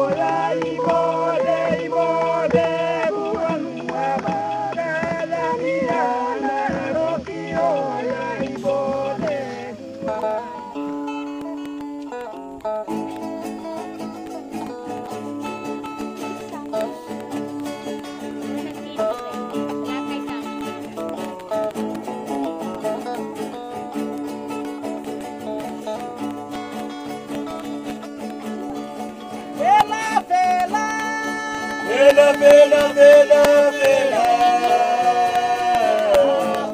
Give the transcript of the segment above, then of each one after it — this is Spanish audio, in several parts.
我愿意帮 vela, vela, vela, vela.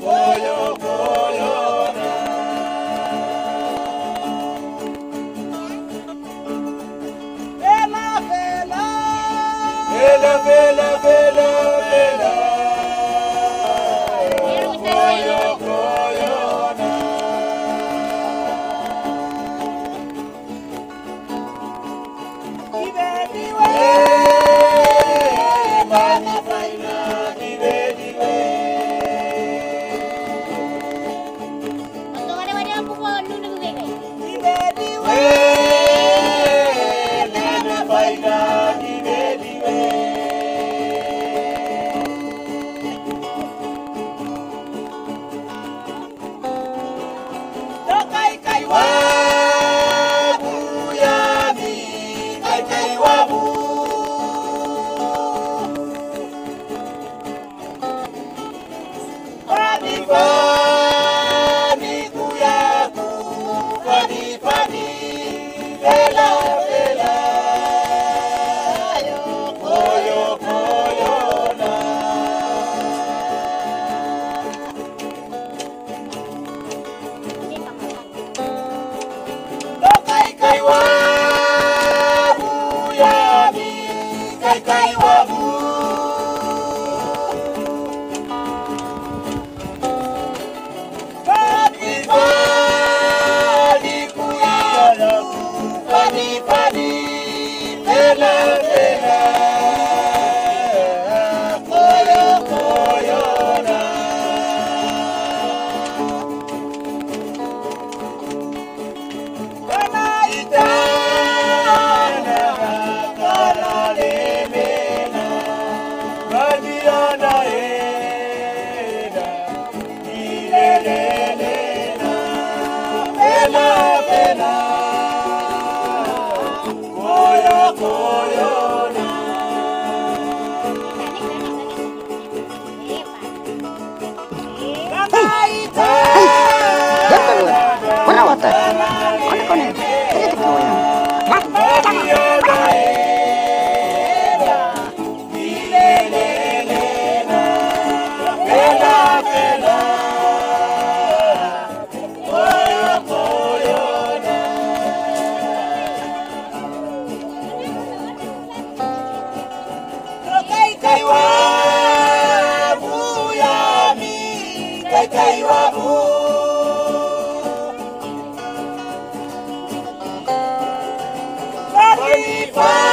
Pollo, pollo, Vela, vela. Vela, vela, vela, vela. Y venido kai wo Bye.